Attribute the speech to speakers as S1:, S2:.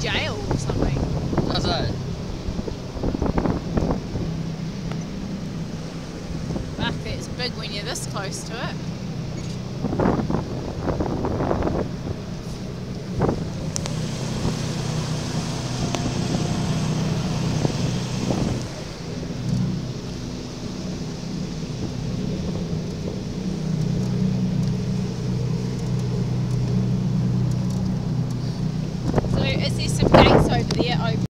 S1: jail or something.
S2: Does it?
S1: Fuck, it's big when you're this close to it. Is he some